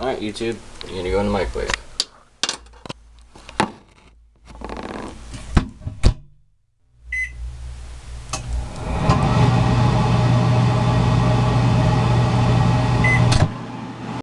Alright, YouTube, you're gonna go in the microwave.